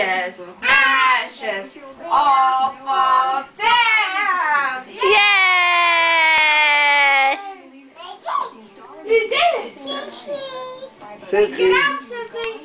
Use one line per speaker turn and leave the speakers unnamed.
Ashes, ashes, all fall down.
Yay!
You did it.
Sissy.
Get out, Sissy.